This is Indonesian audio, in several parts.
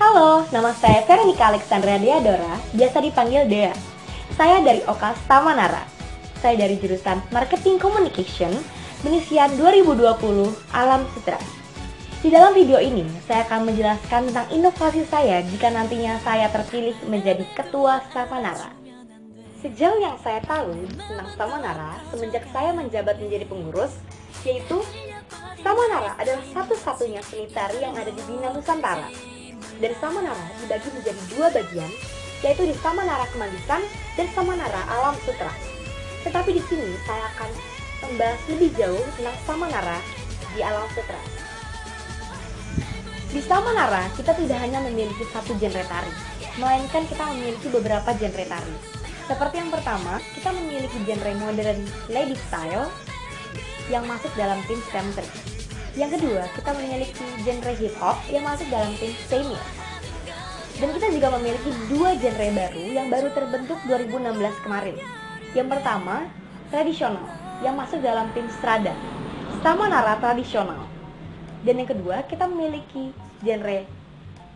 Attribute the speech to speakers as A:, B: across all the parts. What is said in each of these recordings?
A: Halo, nama saya Veronica Alexandra Deadora, biasa dipanggil Dea. Saya dari Oka Stamanara. Saya dari jurusan Marketing Communication, penisian 2020 Alam Sutra. Di dalam video ini, saya akan menjelaskan tentang inovasi saya jika nantinya saya terpilih menjadi Ketua Stamanara. Sejauh yang saya tahu tentang Stamanara semenjak saya menjabat menjadi pengurus, yaitu Stamanara adalah satu-satunya seni tari yang ada di Bina Nusantara dan Samanara dibagi menjadi dua bagian, yaitu di Samanara Kemandisan dan Samanara Alam Sutra. Tetapi di sini saya akan membahas lebih jauh tentang Samanara di Alam Sutra. Di Samanara, kita tidak hanya memiliki satu genre tari, melainkan kita memiliki beberapa genre tari. Seperti yang pertama, kita memiliki genre modern lady style yang masuk dalam tim Stemtri. Yang kedua, kita memiliki genre hip hop yang masuk dalam tim Senior. Dan kita juga memiliki dua genre baru yang baru terbentuk 2016 kemarin. Yang pertama, tradisional yang masuk dalam tim Strada, Nara tradisional. Dan yang kedua, kita memiliki genre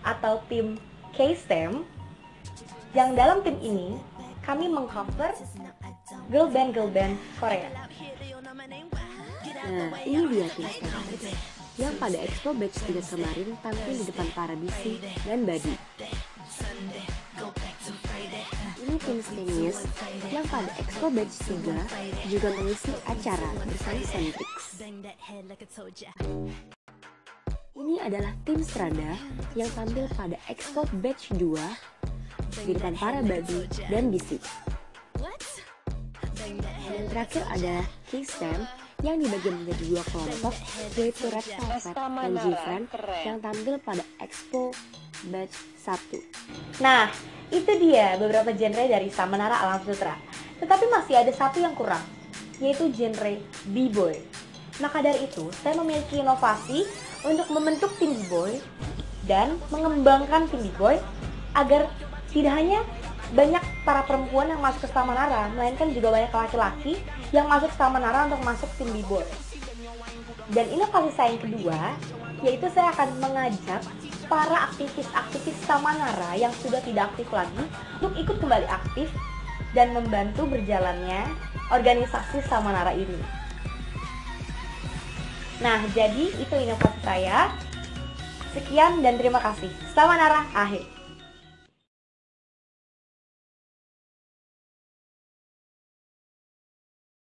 A: atau tim K-Stem yang dalam tim ini kami mengcover girl band girl band Korea.
B: Nah, ini dia Kingston yang pada Expo Batch 3 kemarin tampil di depan para BC dan Badi. Ini tim Stenius yang pada Expo Batch 3 juga mengisi acara bersama Centrix. Ini adalah tim Strada yang tampil pada Expo Batch 2 di depan para Badi dan BC. Dan terakhir ada Kingston yang dibagi menjadi dua kelompok yaitu Red Velvet dan Jifran yang tampil pada Expo Batch 1.
A: Nah, itu dia beberapa genre dari Samanara Alam Sutra. Tetapi masih ada satu yang kurang, yaitu genre B-boy. Maka dari itu, saya memiliki inovasi untuk membentuk tim B-boy dan mengembangkan tim B-boy agar tidak hanya banyak para perempuan yang masuk ke Samanara, melainkan juga banyak laki-laki yang masuk ke Samanara untuk masuk tim b-boy. Dan inovasi saya yang kedua, yaitu saya akan mengajak para aktivis-aktivis Samanara yang sudah tidak aktif lagi untuk ikut kembali aktif dan membantu berjalannya organisasi Samanara ini. Nah, jadi itu inovasi saya. Sekian dan terima kasih. Samanara akhir.